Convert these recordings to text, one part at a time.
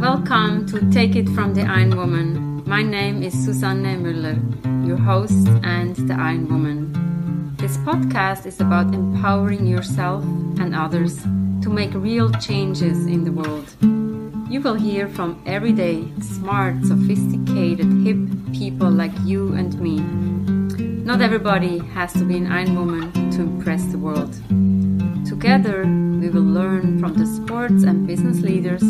Welcome to Take It from the Iron Woman. My name is Susanne Mueller, your host and the Iron Woman. This podcast is about empowering yourself and others to make real changes in the world. You will hear from everyday, smart, sophisticated, hip people like you and me. Not everybody has to be an Iron Woman to impress the world. Together, we will learn from the sports and business leaders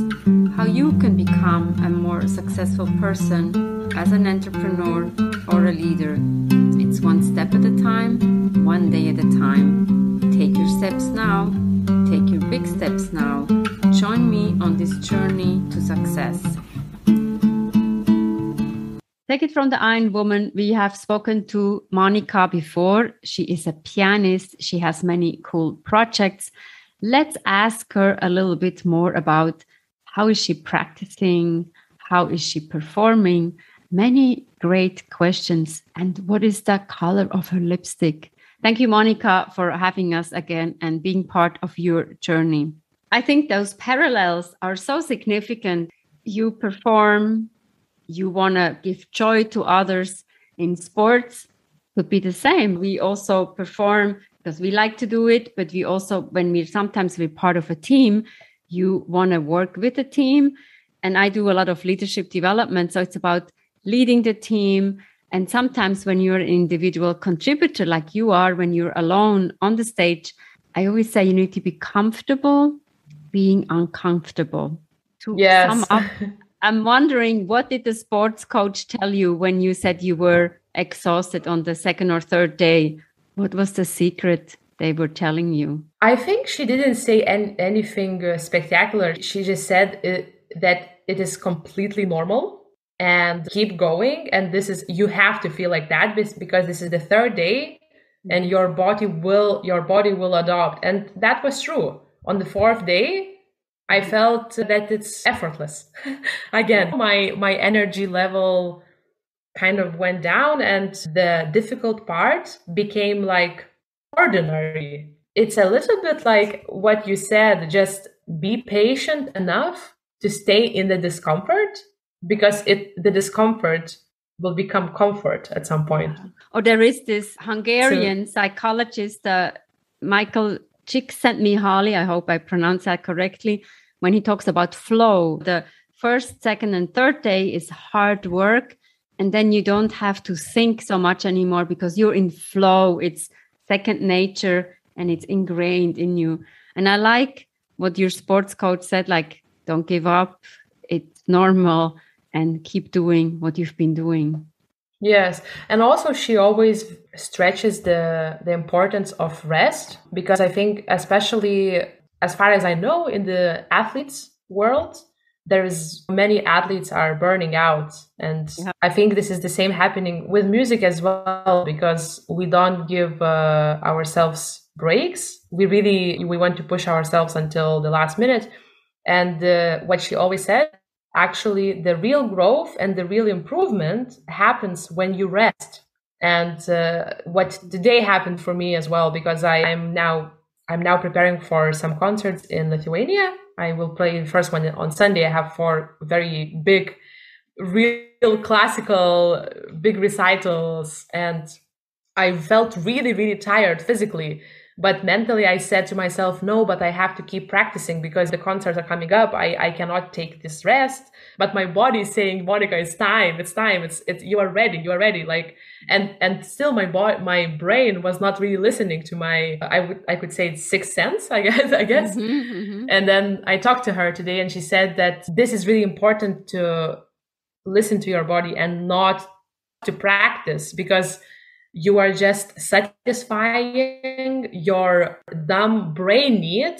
how you can become a more successful person as an entrepreneur or a leader. It's one step at a time, one day at a time. Take your steps now, take your big steps now. Join me on this journey to Take it from the Iron Woman. We have spoken to Monika before. She is a pianist. She has many cool projects. Let's ask her a little bit more about how is she practicing? How is she performing? Many great questions. And what is the color of her lipstick? Thank you, Monika, for having us again and being part of your journey. I think those parallels are so significant. You perform, you want to give joy to others in sports could be the same. We also perform because we like to do it but we also when we sometimes we're part of a team you want to work with a team. And i do a lot of leadership development so it's about leading the team. And sometimes when you're an individual contributor like you are when you're alone on the stage i always say you need to be comfortable being uncomfortable. To yes. sum up I'm wondering what did the sports coach tell you when you said you were exhausted on the second or third day? What was the secret they were telling you? I think she didn't say any, anything uh, spectacular. She just said it, that it is completely normal and keep going. And this is, you have to feel like that because this is the third day and your body will, your body will adopt. And that was true. On the fourth day, I felt that it's effortless. Again, my my energy level kind of went down and the difficult part became like ordinary. It's a little bit like what you said, just be patient enough to stay in the discomfort because it the discomfort will become comfort at some point. Oh, there is this Hungarian so, psychologist, uh, Michael Csikszentmihalyi, I hope I pronounce that correctly, when he talks about flow, the first, second, and third day is hard work. And then you don't have to think so much anymore because you're in flow. It's second nature and it's ingrained in you. And I like what your sports coach said like, don't give up. It's normal and keep doing what you've been doing. Yes, and also she always stretches the the importance of rest because I think especially as far as I know, in the athletes world, there is many athletes are burning out and yeah. i think this is the same happening with music as well because we don't give uh, ourselves breaks we really we want to push ourselves until the last minute and uh, what she always said actually the real growth and the real improvement happens when you rest and uh, what today happened for me as well because i am now I'm now preparing for some concerts in Lithuania. I will play the first one on Sunday. I have four very big, real classical, big recitals. And I felt really, really tired physically but mentally, I said to myself, no, but I have to keep practicing because the concerts are coming up. I, I cannot take this rest. But my body is saying, Monika, it's time. It's time. It's, it's, you are ready. You are ready. Like, and, and still my body, my brain was not really listening to my, I would, I could say it's sixth sense, I guess, I guess. Mm-hmm, mm-hmm. And then I talked to her today and she said that this is really important to listen to your body and not to practice because you are just satisfying your dumb brain need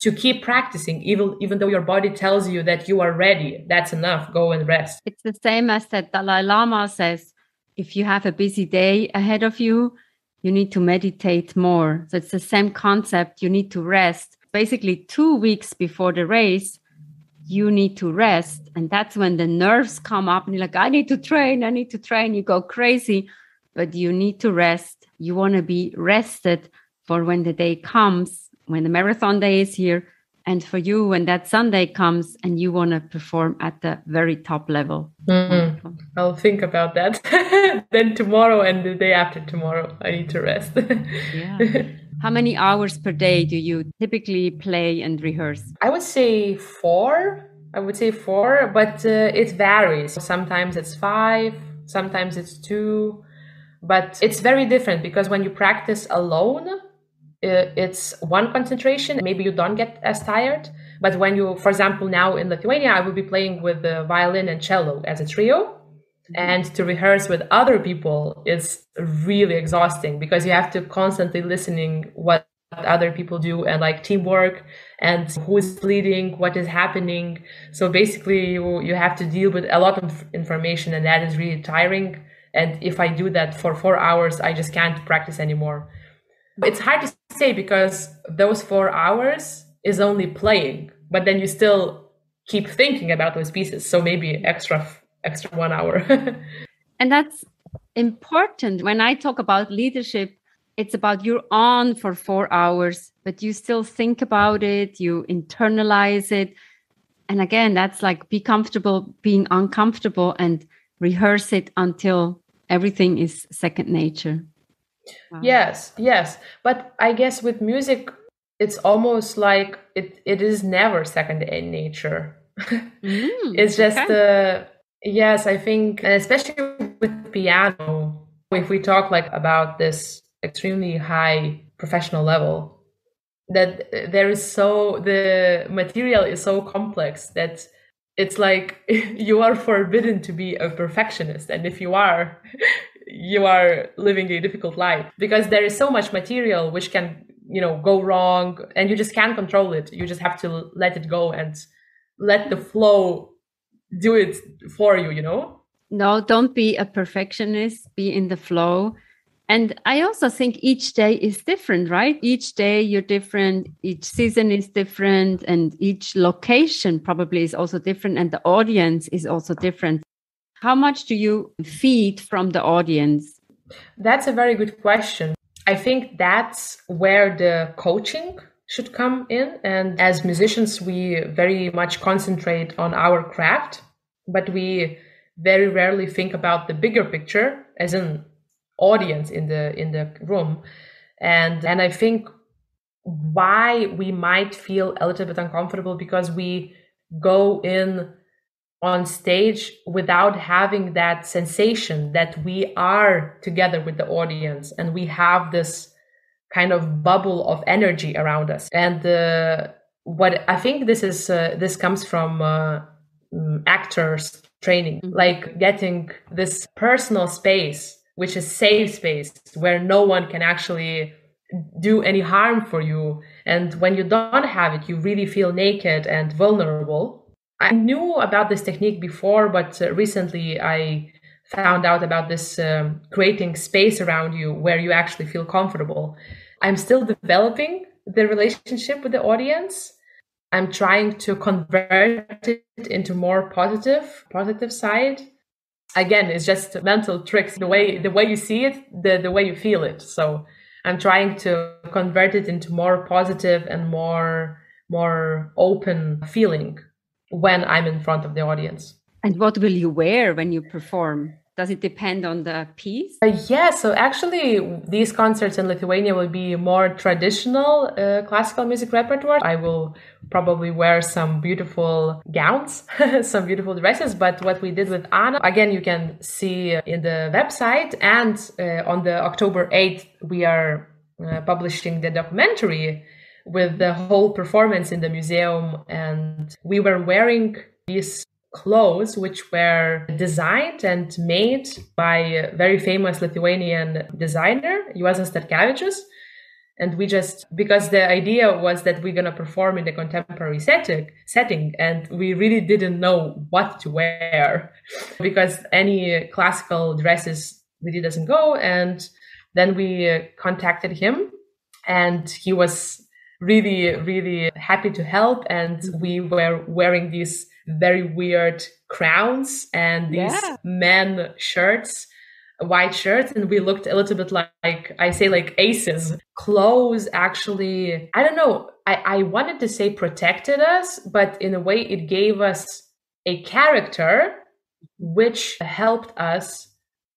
to keep practicing even even though your body tells you that you are ready. That's enough. Go and rest. It's the same as that dalai lama says if you have a busy day ahead of you you need to meditate more. So it's the same concept. You need to rest. Basically 2 weeks before the race you need to rest. And that's when the nerves come up. And you're like i need to train. I need to train. You go crazy but you need to rest. You want to be rested for when the day comes when the marathon day is here and for you when that sunday comes and you want to perform at the very top level. Mm-hmm. i'll think about that. Then tomorrow and the day after tomorrow i need to rest. Yeah. How many hours per day do you typically play and rehearse? I would say four. I would say four but uh, it varies. Sometimes it's five sometimes it's two but it's very different because when you practice alone it's one concentration. Maybe you don't get as tired. But when you, for example, now in Lithuania, I will be playing with the violin and cello as a trio. Mm-hmm. And to rehearse with other people is really exhausting because you have to constantly listening what other people do and like teamwork and who is leading, what is happening. So basically you, you have to deal with a lot of information and that is really tiring. And if I do that for four hours, I just can't practice anymore. It's hard to say because those four hours is only playing, but then you still keep thinking about those pieces. So maybe extra extra one hour. and that's important. When I talk about leadership, it's about you're on for four hours, but you still think about it, you internalize it. And again, that's like be comfortable being uncomfortable and rehearse it until everything is second nature. Wow. Yes, yes. But I guess with music, it's almost like it, it is never second in nature. mm, it's just okay. uh, yes, I think, and especially with piano, if we talk like about this extremely high professional level, that there is so the material is so complex that it's like you are forbidden to be a perfectionist. And if you are you are living a difficult life because there is so much material which can you know go wrong and you just can't control it. You just have to let it go and let the flow do it for you you know? No don't be a perfectionist. Be in the flow and i also think each day is different right each day you're different each season is different and each location probably is also different and the audience is also different how much do you feed from the audience? That's a very good question. I think that's where the coaching should come in. And as musicians, we very much concentrate on our craft, but we very rarely think about the bigger picture as an audience in the in the room. And and I think why we might feel a little bit uncomfortable because we go in on stage without having that sensation that we are together with the audience and we have this kind of bubble of energy around us and uh, what i think this is uh, this comes from uh, mm, actors training mm-hmm. like getting this personal space which is safe space where no one can actually do any harm for you and when you don't have it you really feel naked and vulnerable I knew about this technique before, but uh, recently I found out about this um, creating space around you where you actually feel comfortable. I'm still developing the relationship with the audience. I'm trying to convert it into more positive, positive side. Again, it's just mental tricks. The way the way you see it, the the way you feel it. So I'm trying to convert it into more positive and more more open feeling when I'm in front of the audience. And what will you wear when you perform? Does it depend on the piece? Uh, yeah, so actually, these concerts in Lithuania will be more traditional uh, classical music repertoire. I will probably wear some beautiful gowns, some beautiful dresses. But what we did with Anna, again, you can see in the website. And uh, on the October 8th, we are uh, publishing the documentary with the whole performance in the museum. And we were wearing these clothes which were designed and made by a very famous Lithuanian designer, Juozas Statkevičius. And we just, because the idea was that we're going to perform in a contemporary setting, setting, and we really didn't know what to wear because any classical dresses really doesn't go. And then we contacted him and he was really, really happy to help. And we were wearing these very weird crowns and these yeah. men shirts white shirts. And we looked a little bit like I say like aces. Clothes actually I don't know, I, I wanted to say protected us, but in a way it gave us a character which helped us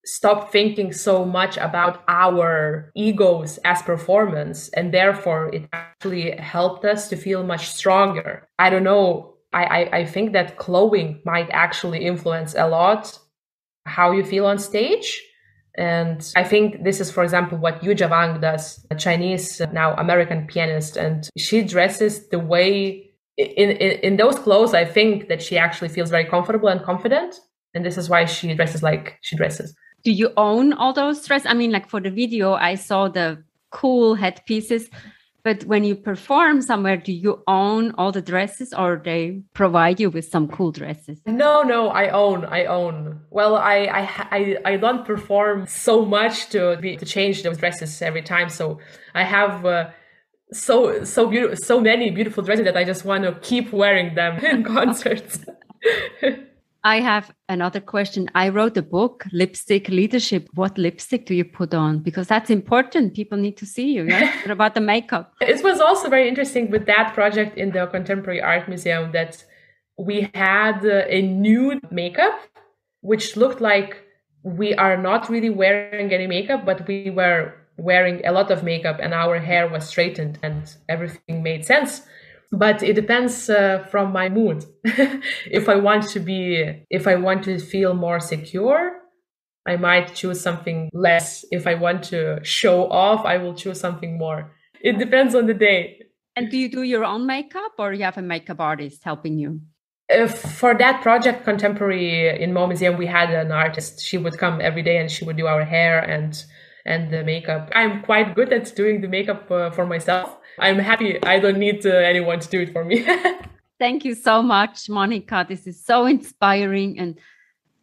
stop thinking so much about our egos as performance. And therefore it actually helped us to feel much stronger. I don't know I, I, I think that clothing might actually influence a lot how you feel on stage and I think this is, for example, what Yu Wang does, a Chinese, uh, now American pianist. And she dresses the way in, in, in those clothes, I think that she actually feels very comfortable and confident. And this is why she dresses like she dresses. Do you own all those dresses? I mean, like for the video, I saw the cool headpieces. But when you perform somewhere, do you own all the dresses or they provide you with some cool dresses? No, no, I own, I own. Well, I, I, I, I don't perform so much to be, to change those dresses every time. So I have uh, so, so beautiful, so many beautiful dresses that I just want to keep wearing them in concerts. I have another question. I wrote a book, Lipstick Leadership. What lipstick do you put on? Because that's important. People need to see you, right? what about the makeup? It was also very interesting with that project in the Contemporary Art Museum that we had a nude makeup, which looked like we are not really wearing any makeup, but we were wearing a lot of makeup and our hair was straightened and everything made sense but it depends uh, from my mood. If i want to be if i want to feel more secure i might choose something less. If i want to show off i will choose something more. It depends on the day. And do you do your own makeup or you have a makeup artist helping you? Uh, for that project contemporary in mo museum we had an artist. She would come every day and she would do our hair and and the makeup i'm quite good at doing the makeup uh, for myself I'm happy I don't need uh, anyone to do it for me. Thank you so much, Monika. This is so inspiring. And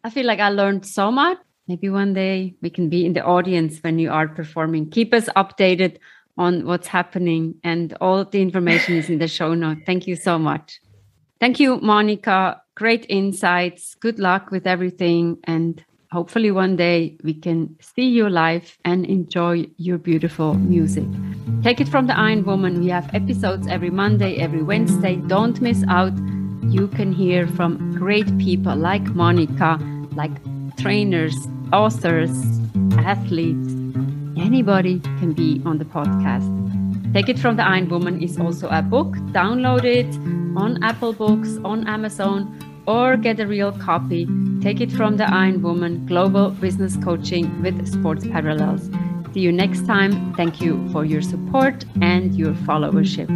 I feel like I learned so much. Maybe one day we can be in the audience when you are performing. Keep us updated on what's happening, and all the information is in the show note. Thank you so much. Thank you, Monika. Great insights. Good luck with everything. And hopefully one day we can see you live and enjoy your beautiful music. Take it from the Iron Woman. We have episodes every Monday, every Wednesday. Don't miss out. You can hear from great people like Monika, like trainers, authors, athletes. Anybody can be on the podcast. Take It from the Iron Woman is also a book. Download it on Apple Books, on Amazon or get a real copy, take it from the Iron Woman Global Business Coaching with Sports Parallels. See you next time. Thank you for your support and your followership.